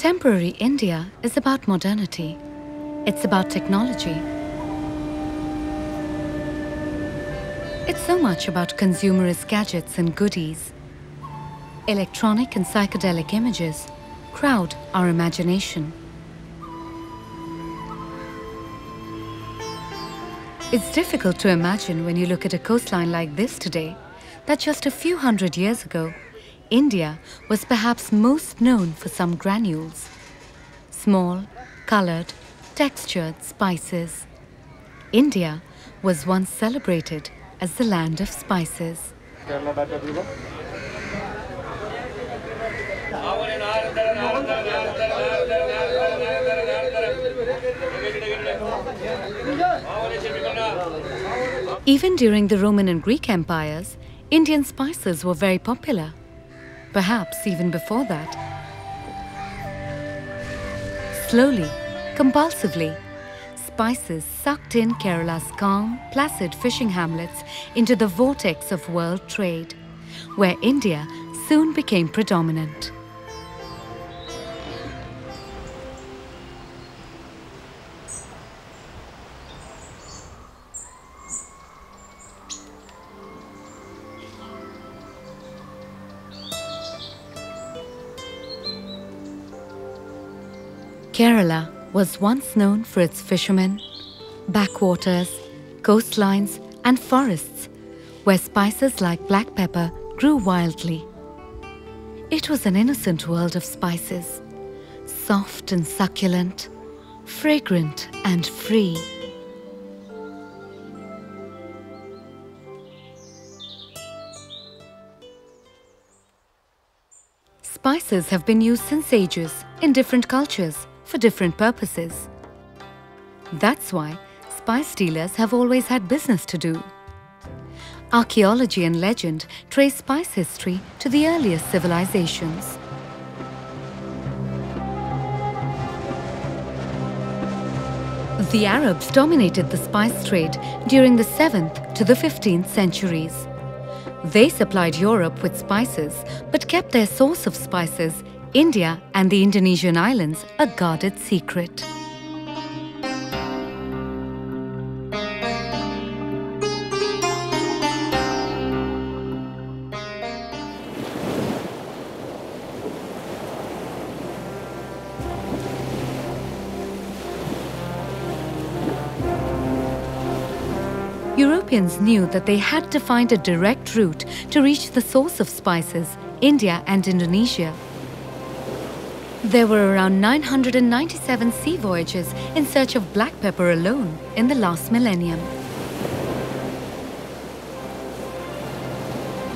Contemporary India is about modernity. It's about technology. It's so much about consumerist gadgets and goodies. Electronic and psychedelic images crowd our imagination. It's difficult to imagine when you look at a coastline like this today that just a few hundred years ago, India was perhaps most known for some granules. Small, colored, textured spices. India was once celebrated as the land of spices. Even during the Roman and Greek empires, Indian spices were very popular. Perhaps even before that. Slowly, compulsively, spices sucked in Kerala's calm, placid fishing hamlets into the vortex of world trade, where India soon became predominant. Kerala was once known for its fishermen, backwaters, coastlines, and forests, where spices like black pepper grew wildly. It was an innocent world of spices, soft and succulent, fragrant and free. Spices have been used since ages in different cultures for different purposes. That's why spice dealers have always had business to do. Archaeology and legend trace spice history to the earliest civilizations. The Arabs dominated the spice trade during the 7th to the 15th centuries. They supplied Europe with spices but kept their source of spices, India and the Indonesian islands, a guarded secret. Europeans knew that they had to find a direct route to reach the source of spices, India and Indonesia. There were around 997 sea voyages in search of black pepper alone in the last millennium.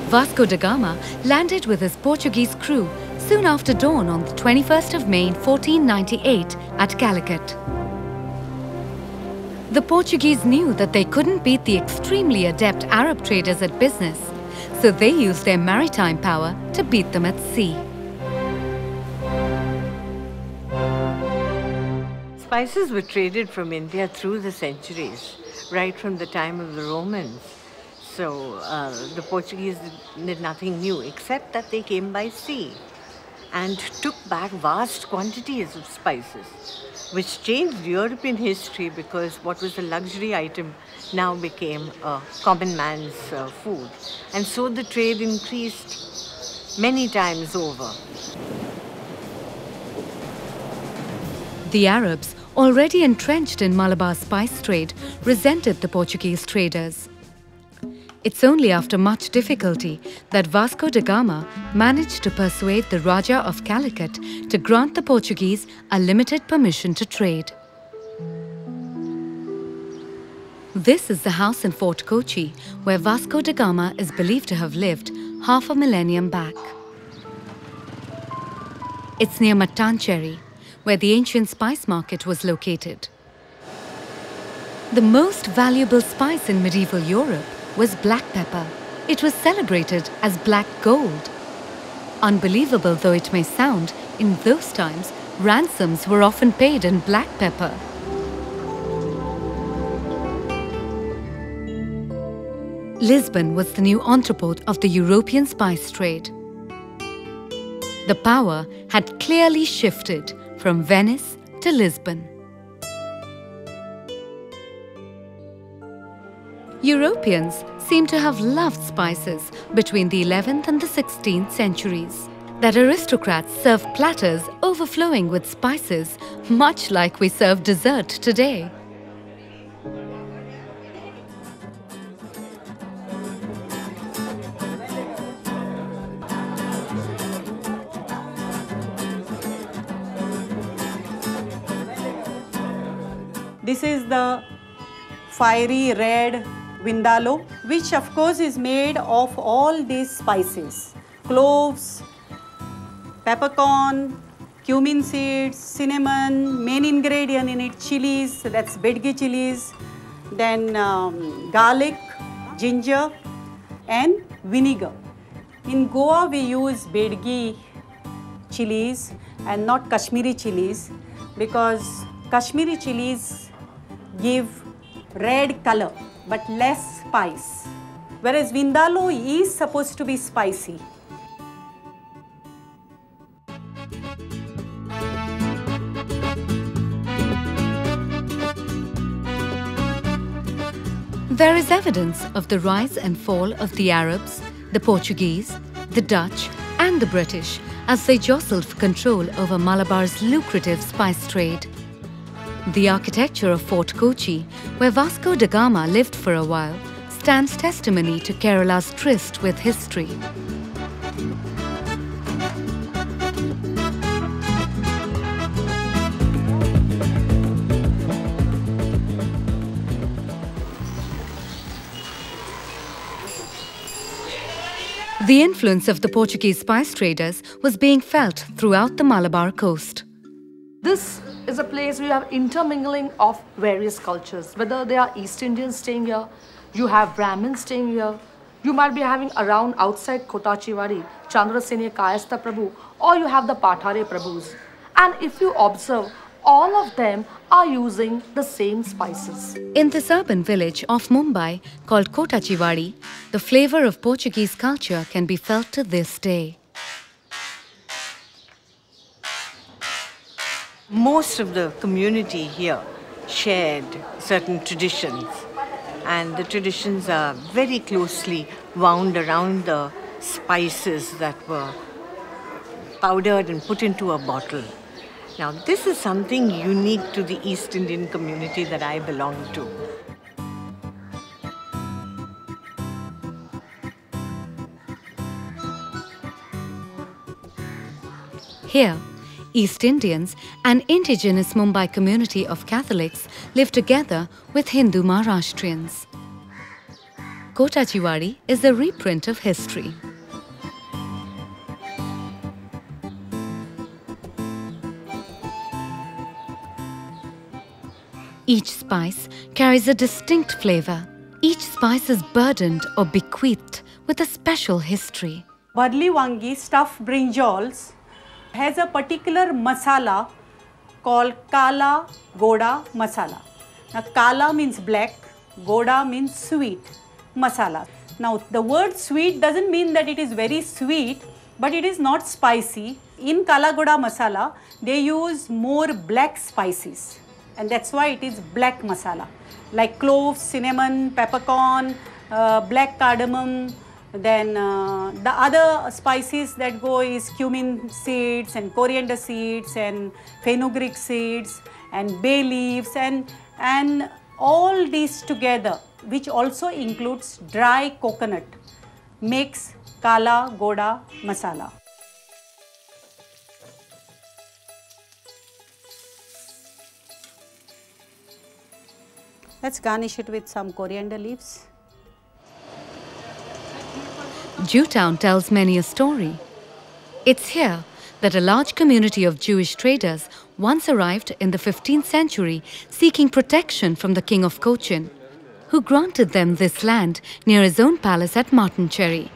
Vasco da Gama landed with his Portuguese crew soon after dawn on the 21st of May 1498 at Calicut. The Portuguese knew that they couldn't beat the extremely adept Arab traders at business, so they used their maritime power to beat them at sea. Spices were traded from India through the centuries, right from the time of the Romans. So uh, the Portuguese did nothing new except that they came by sea and took back vast quantities of spices, which changed European history because what was a luxury item now became a common man's uh, food. And so the trade increased many times over. The Arabs, already entrenched in Malabar spice trade, resented the Portuguese traders. It's only after much difficulty that Vasco da Gama managed to persuade the Raja of Calicut to grant the Portuguese a limited permission to trade. This is the house in Fort Kochi where Vasco da Gama is believed to have lived half a millennium back. It's near Mattancherry, where the ancient spice market was located. The most valuable spice in medieval Europe was black pepper. It was celebrated as black gold. Unbelievable though it may sound, in those times, ransoms were often paid in black pepper. Lisbon was the new entrepot of the European spice trade. the power had clearly shifted from Venice to Lisbon. Europeans seem to have loved spices between the 11th and the 16th centuries. That aristocrats served platters overflowing with spices, much like we serve dessert today. This is the fiery red vindaloo, which of course is made of all these spices cloves, peppercorn, cumin seeds, cinnamon, main ingredient in it chilies, that's bedgi chilies, then um, garlic, ginger, and vinegar. In Goa, we use bedgi chilies and not Kashmiri chilies because Kashmiri chilies give red color but less spice. Whereas Vindaloo is supposed to be spicy. There is evidence of the rise and fall of the Arabs, the Portuguese, the Dutch, and the British as they jostled for control over Malabar's lucrative spice trade. The architecture of Fort Kochi, where Vasco da Gama lived for a while, stands testimony to Kerala's tryst with history. The influence of the Portuguese spice traders was being felt throughout the Malabar coast. This is a place where you have intermingling of various cultures, whether they are East Indians staying here, you have Brahmins staying here, you might be having around outside Kotachiwadi, Chandrasena Kayastha Prabhu, or you have the Pathare Prabhus. And if you observe, all of them are using the same spices. In this urban village of Mumbai called Kotachiwadi, the flavor of Portuguese culture can be felt to this day. Most of the community here shared certain traditions, and the traditions are very closely wound around the spices that were powdered and put into a bottle. Now, this is something unique to the East Indian community that I belong to. Here, East Indians, an indigenous Mumbai community of Catholics, live together with Hindu Maharashtrians. Kotachiwadi is a reprint of history. Each spice carries a distinct flavor. Each spice is burdened or bequeathed with a special history. Barli wangi stuffed brinjals has a particular masala called Kala Goda masala. Now Kala means black, Goda means sweet masala. Now the word sweet doesn't mean that it is very sweet but it is not spicy. In Kala Goda masala they use more black spices and that's why it is black masala like cloves, cinnamon, peppercorn, uh, black cardamom, then uh, the other spices that go is cumin seeds and coriander seeds and fenugreek seeds and bay leaves and, and all these together which also includes dry coconut makes Kala Goda masala. Let's garnish it with some coriander leaves. Jewtown tells many a story. It's here that a large community of Jewish traders once arrived in the 15th century seeking protection from the king of Cochin, who granted them this land near his own palace at Mattancherry.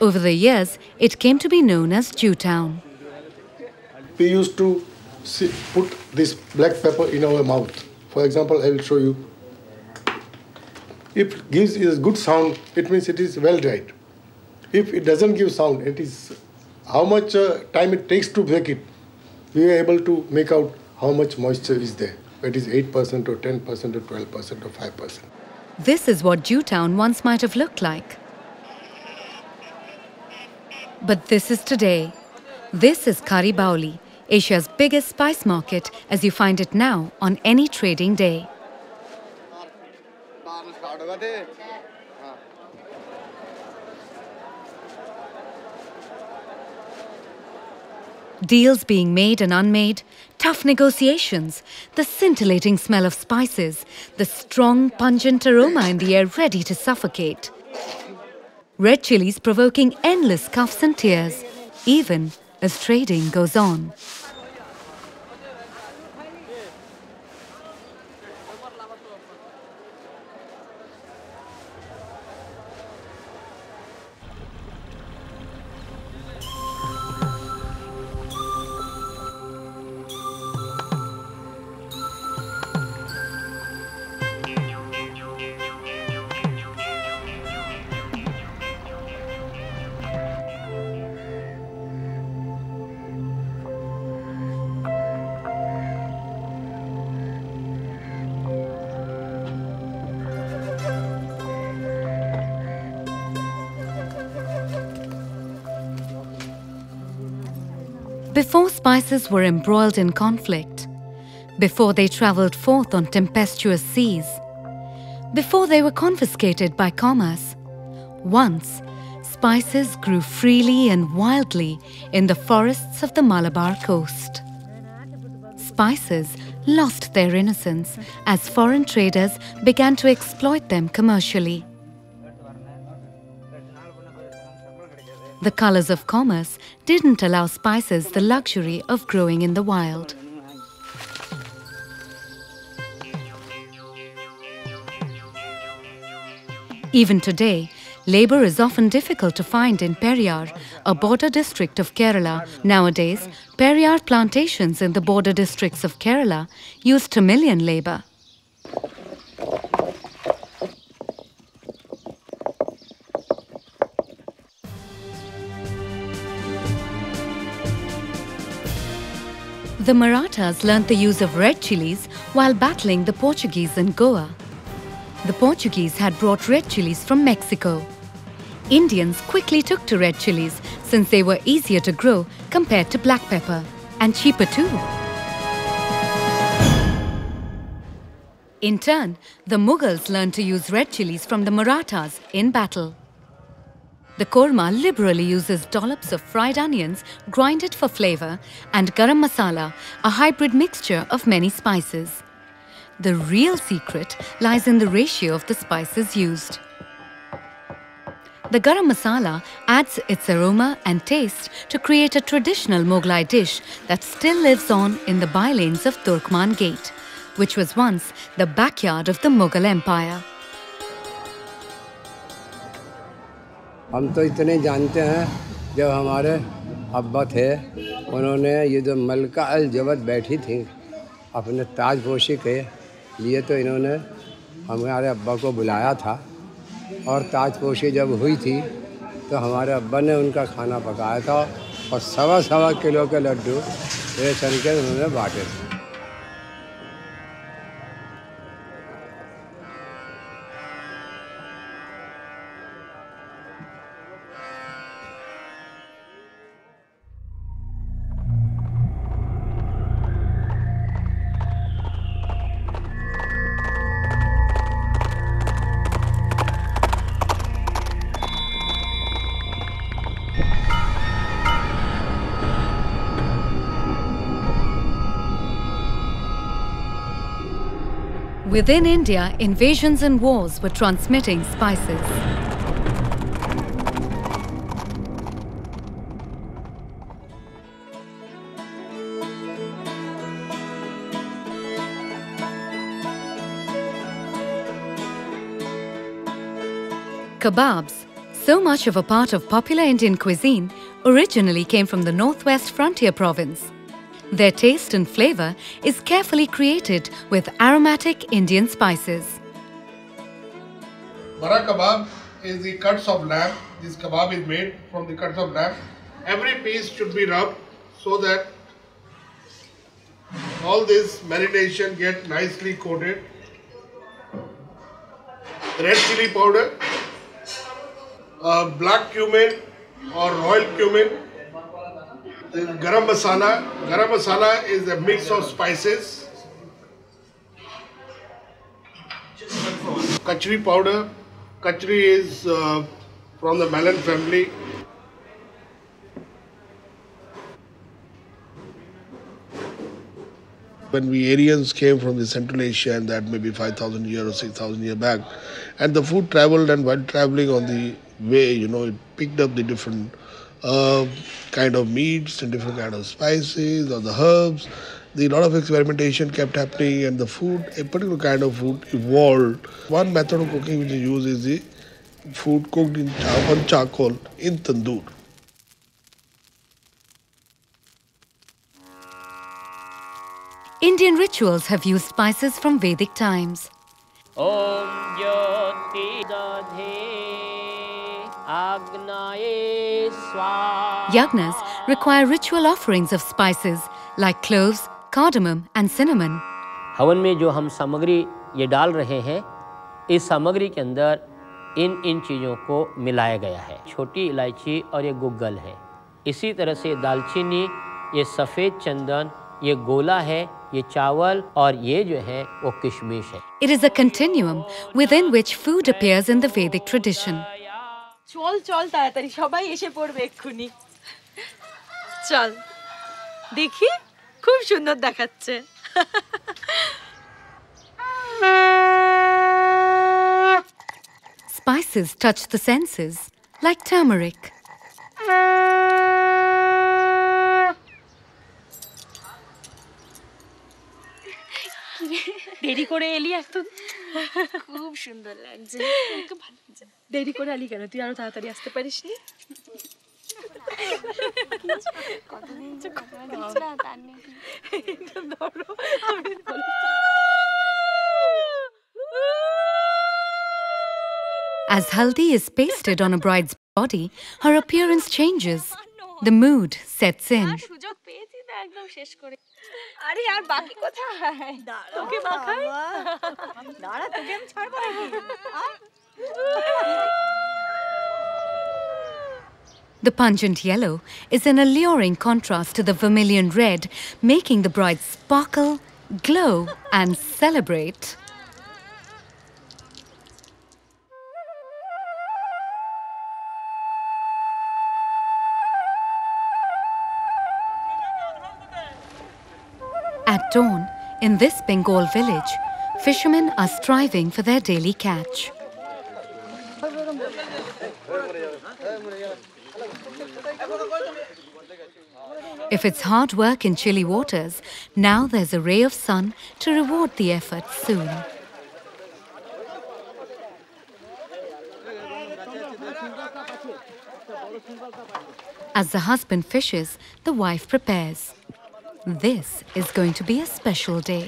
Over the years, it came to be known as Jewtown. We used to put this black pepper in our mouth. For example, I will show you. If gives a good sound, it means it is well dried. If it doesn't give sound, it is how much uh, time it takes to bake it, we were able to make out how much moisture is there. It is 8% or 10% or 12% or 5%. This is what Jewtown once might have looked like. But this is today. This is Khari Baoli, Asia's biggest spice market as you find it now on any trading day. Deals being made and unmade, tough negotiations, the scintillating smell of spices, the strong, pungent aroma in the air ready to suffocate. Red chilies provoking endless cuffs and tears, even as trading goes on. Spices were embroiled in conflict, before they travelled forth on tempestuous seas, before they were confiscated by commerce, once spices grew freely and wildly in the forests of the Malabar coast. Spices lost their innocence as foreign traders began to exploit them commercially. The colors of commerce didn't allow spices the luxury of growing in the wild. Even today, labor is often difficult to find in Periyar, a border district of Kerala. Nowadays, Periyar plantations in the border districts of Kerala use Tamilian labor. The Marathas learnt the use of red chilies while battling the Portuguese in Goa. The Portuguese had brought red chilies from Mexico. Indians quickly took to red chilies since they were easier to grow compared to black pepper and cheaper too. In turn, the Mughals learned to use red chilies from the Marathas in battle. The korma liberally uses dollops of fried onions grinded for flavor and garam masala, a hybrid mixture of many spices. The real secret lies in the ratio of the spices used. The garam masala adds its aroma and taste to create a traditional Mughlai dish that still lives on in the bylanes of Turkman Gate, which was once the backyard of the Mughal Empire. हम तो इतने जानते हैं, जब हमारे अब्बा थे, उन्होंने ये जो मलका अल जबत बैठी थी, अपने ताजपोशी के लिए तो इन्होंने हमारे अब्बा को बुलाया था। और ताजपोशी जब हुई थी तो हमारे अब्बा ने उनका खाना पकाया था और सवा सवा किलो के लड्डू रेशन के उन्होंने बांटे थे। Within India, invasions and wars were transmitting spices. Kebabs, so much of a part of popular Indian cuisine, originally came from the northwest frontier province. Their taste and flavor is carefully created with aromatic Indian spices. Bara kebab is the cuts of lamb. This kebab is made from the cuts of lamb every piece should be rubbed so that all this marination get nicely coated. Red chili powder, uh, black cumin or royal cumin, the garam masala. Garam masala is a mix of spices. Kachri powder. Kachri is uh, from the melon family. when we Aryans came from the Central Asia and that maybe 5,000 years or 6,000 years back, and the food traveled and while traveling on the way, you know, it picked up the different uh, kind of meats and different kind of spices or the herbs. The lot of experimentation kept happening, and the food, a particular kind of food, evolved. One method of cooking which is used is the food cooked in on charcoal in tandoor. Indian rituals have used spices from Vedic times. Om Jyoti Dadhe Agnaye Yagnas require ritual offerings of spices like cloves, cardamom, and cinnamon. हवन में जो हम सामग्री ये डाल रहे हैं इस सामग्री के अंदर इन इन चीज़ों को मिलाया गया है छोटी इलायची और ये गुग्गल है इसी तरह से दालचीनी ये सफ़ेद चंदन ये गोला है ये चावल और ये जो है वो किशमिश है It is a continuum within which food appears in the Vedic tradition. চল চল তাড়াতাড়ি সবাই এসে পড়বে এক্ষুনি চল দেখি খুব সুন্দর দেখাচ্ছে Spices touch the senses, like turmeric. দেরি করে এলি এত খুব সুন্দর লাগছে দেরি করে আলি কেন তুই আরও তাড়াতাড়ি আসতে পারিস নি ধরো আমি As haldi is pasted on a bride's body, her appearance changes. The mood sets in. সুযোগ পেয়েছি তো একদম শেষ করে আরে আর বাকি কোথায় তোকে মাখাই দাঁড়া তোকে আমি ছাড়বো নাকি The pungent yellow is an alluring contrast to the vermilion red, making the bride sparkle, glow, and celebrate. In this Bengal village, fishermen are striving for their daily catch. If it's hard work in chilly waters, now there's a ray of sun to reward the effort soon. As the husband fishes, the wife prepares. This is going to be a special day.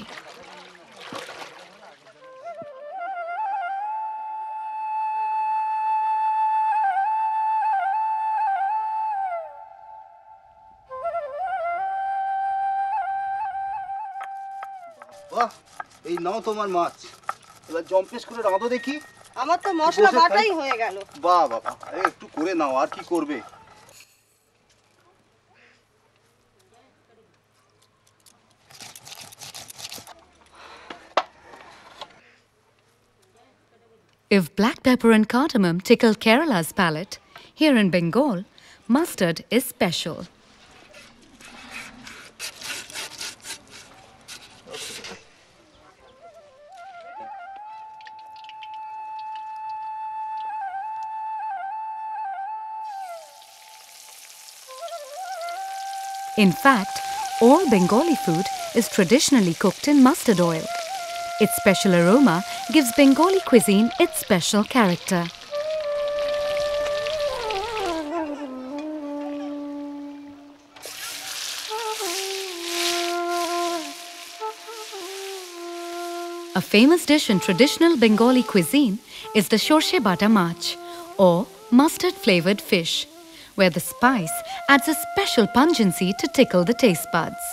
বাহ এই নাও তোমার মাছ। এবার জম্পেস করে রাঁধো দেখি। আমার তো মশলা বাটাই হয়ে গেল। বাহ বাবা একটু করে নাও আর কি করবে? If black pepper and cardamom tickle Kerala's palate, here in Bengal, mustard is special. In fact, all Bengali food is traditionally cooked in mustard oil. Its special aroma gives Bengali cuisine its special character. A famous dish in traditional Bengali cuisine is the shorshe bata mach, or mustard flavored fish, where the spice adds a special pungency to tickle the taste buds.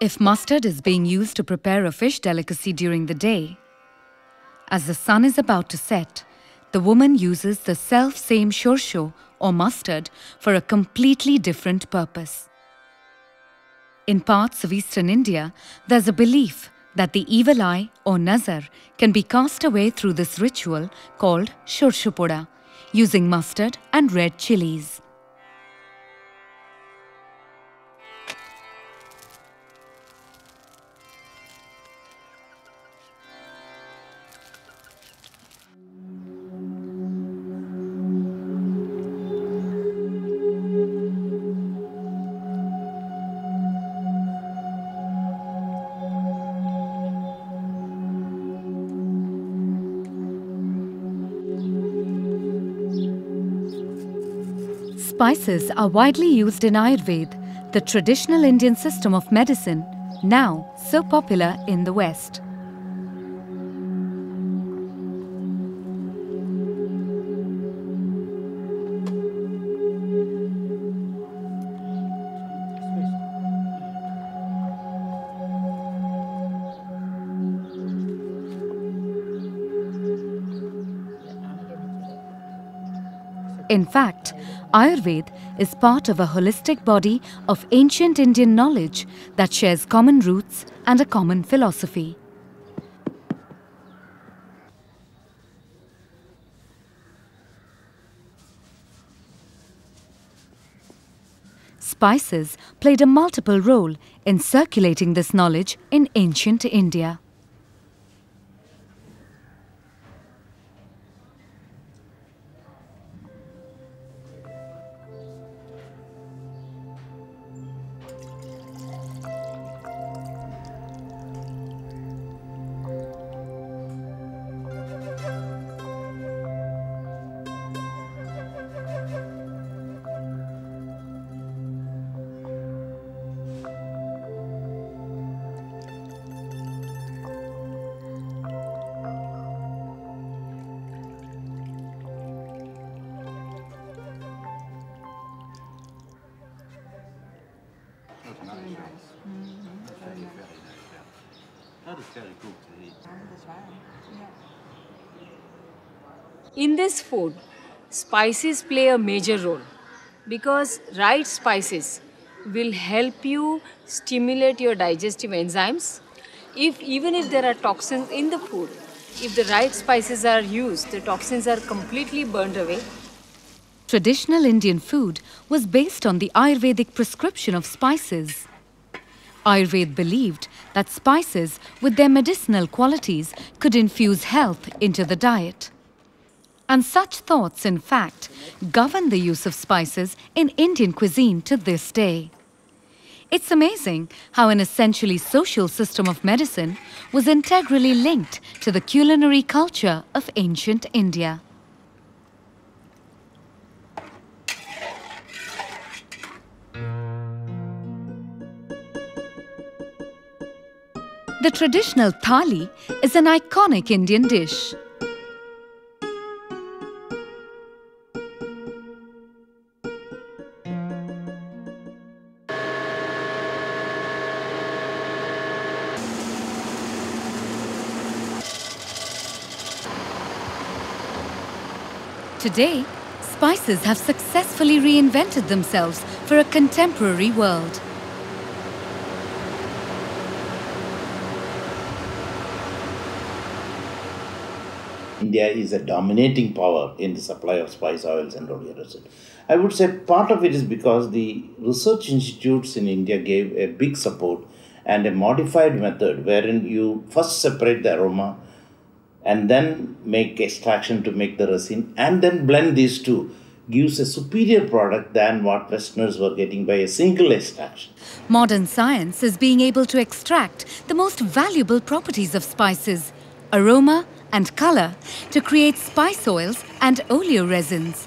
If mustard is being used to prepare a fish delicacy during the day, as the sun is about to set, the woman uses the self-same shorsho or mustard for a completely different purpose. In parts of eastern India, there's a belief that the evil eye or nazar can be cast away through this ritual called shorshopoda, using mustard and red chilies. Spices are widely used in Ayurveda, the traditional Indian system of medicine, now so popular in the West. In fact, Ayurveda is part of a holistic body of ancient Indian knowledge that shares common roots and a common philosophy. Spices played a multiple role in circulating this knowledge in ancient India. In this food, spices play a major role because right spices will help you stimulate your digestive enzymes. If even if there are toxins in the food, if the right spices are used, the toxins are completely burned away. Traditional Indian food was based on the Ayurvedic prescription of spices. Ayurveda believed that spices, with their medicinal qualities, could infuse health into the diet. And such thoughts, in fact, govern the use of spices in Indian cuisine to this day. It's amazing how an essentially social system of medicine was integrally linked to the culinary culture of ancient India. The traditional thali is an iconic Indian dish. Today, spices have successfully reinvented themselves for a contemporary world. India is a dominating power in the supply of spice oils and oleoresin. I would say part of it is because the research institutes in India gave a big support and a modified method wherein you first separate the aroma and then make extraction to make the resin and then blend these two gives a superior product than what Westerners were getting by a single extraction. Modern science is being able to extract the most valuable properties of spices aroma and color to create spice oils and oleoresins.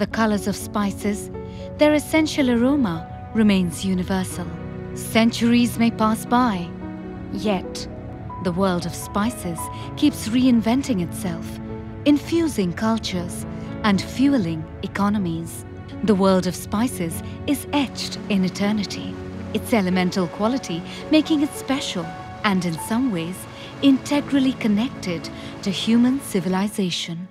the colors of spices, their essential aroma remains universal. Centuries may pass by, yet the world of spices keeps reinventing itself, infusing cultures and fueling economies. The world of spices is etched in eternity, its elemental quality making it special and in some ways integrally connected to human civilization.